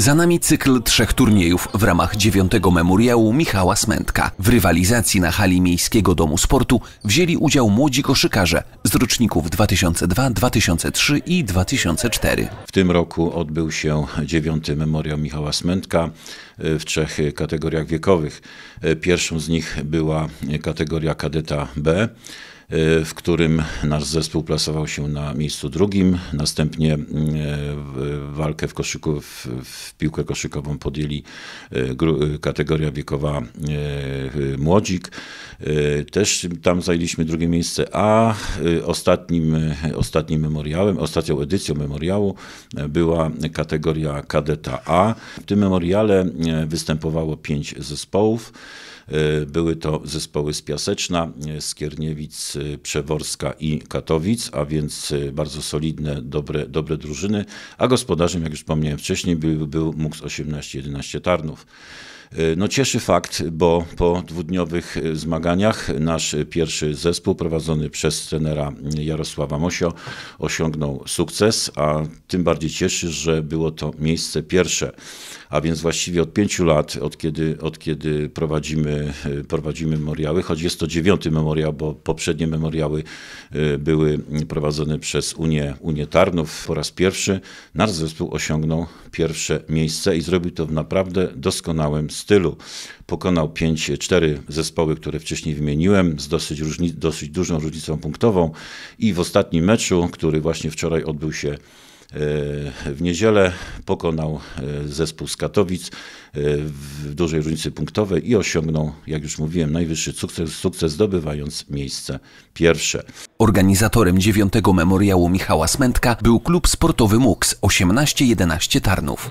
Za nami cykl trzech turniejów w ramach dziewiątego memoriału Michała Smętka. W rywalizacji na hali Miejskiego Domu Sportu wzięli udział młodzi koszykarze z roczników 2002, 2003 i 2004. W tym roku odbył się dziewiąty memoriał Michała Smętka w trzech kategoriach wiekowych. Pierwszą z nich była kategoria kadeta B w którym nasz zespół plasował się na miejscu drugim. Następnie e, walkę w, koszyku, w, w piłkę koszykową podjęli e, kategoria wiekowa młodzik. Też tam zajęliśmy drugie miejsce, a ostatnim, ostatnim memoriałem, ostatnią edycją memoriału była kategoria kadeta A. W tym memoriale występowało pięć zespołów. Były to zespoły z Piaseczna, e, Skierniewic, e, Przeworska i Katowic, a więc bardzo solidne, dobre, dobre drużyny, a gospodarzem, jak już wspomniałem wcześniej, był, był MUX 18-11 Tarnów. No cieszy fakt, bo po dwudniowych zmaganiach nasz pierwszy zespół prowadzony przez trenera Jarosława Mosio osiągnął sukces, a tym bardziej cieszy, że było to miejsce pierwsze. A więc właściwie od pięciu lat, od kiedy, od kiedy prowadzimy, prowadzimy memoriały, choć jest to dziewiąty memoriał, bo poprzednie memoriały e, były prowadzone przez Unię, Unię Tarnów. Po raz pierwszy nasz zespół osiągnął pierwsze miejsce i zrobił to w naprawdę doskonałym stylu. Pokonał 5-4 zespoły, które wcześniej wymieniłem, z dosyć, różni, dosyć dużą różnicą punktową i w ostatnim meczu, który właśnie wczoraj odbył się e, w niedzielę pokonał e, zespół z Katowic e, w dużej różnicy punktowej i osiągnął, jak już mówiłem, najwyższy sukces, sukces zdobywając miejsce pierwsze. Organizatorem dziewiątego memoriału Michała Smętka był klub sportowy MUX 1811 Tarnów.